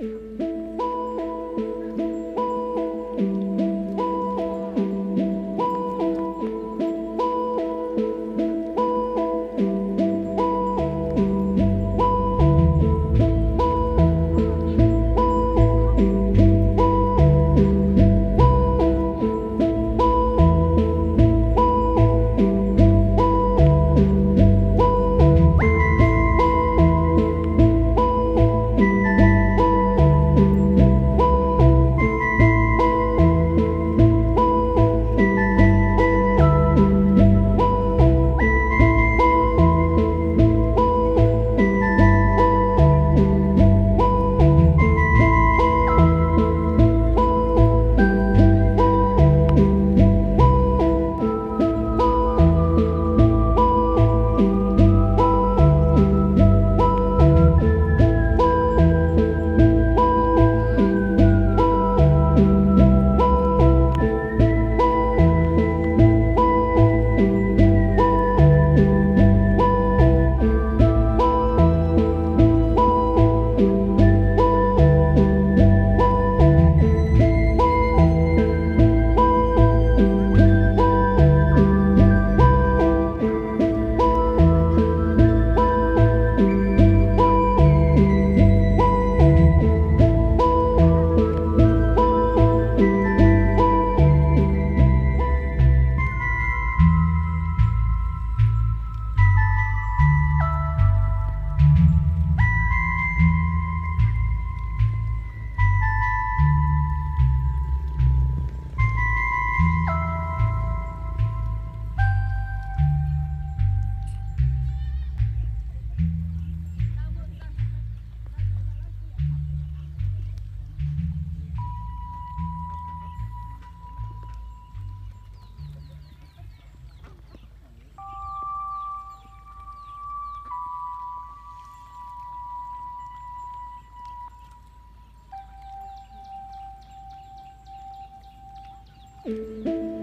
Música Música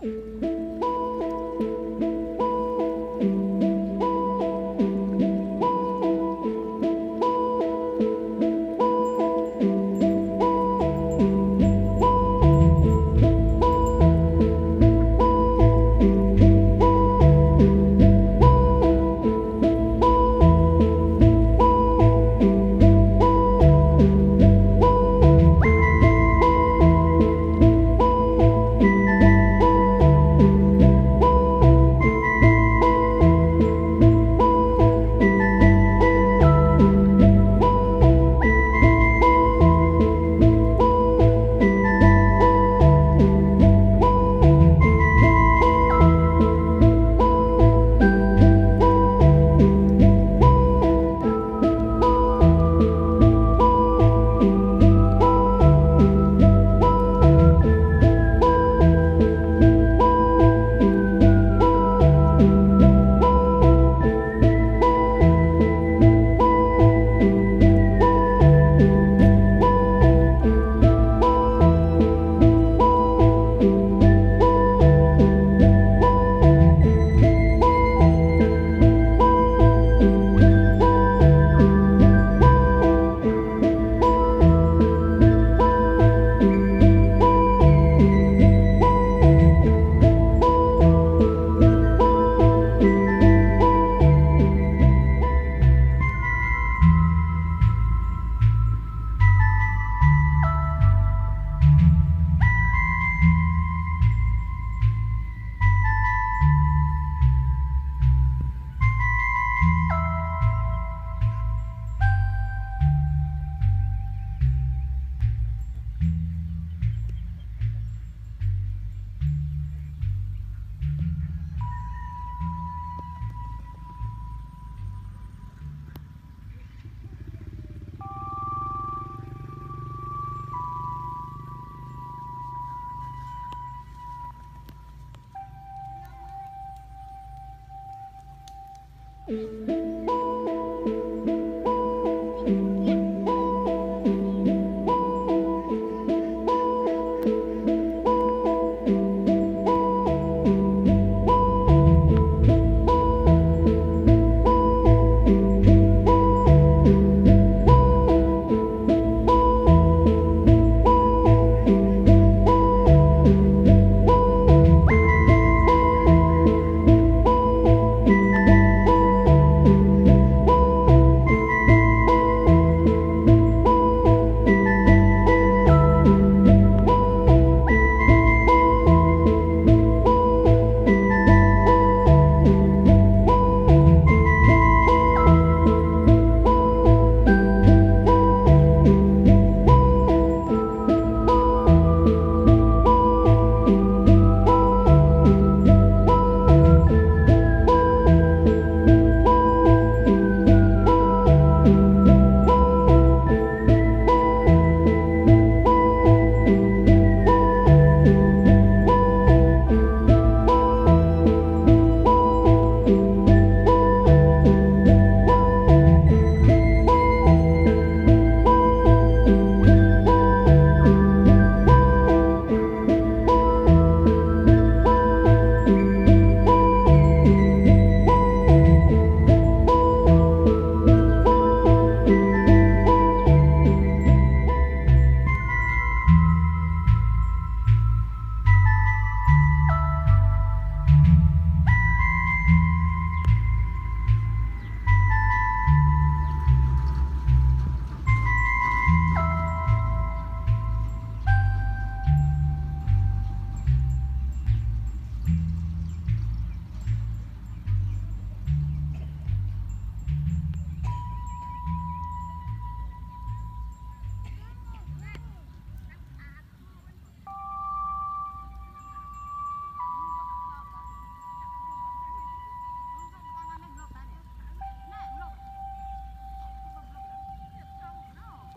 Thank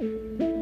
Bye.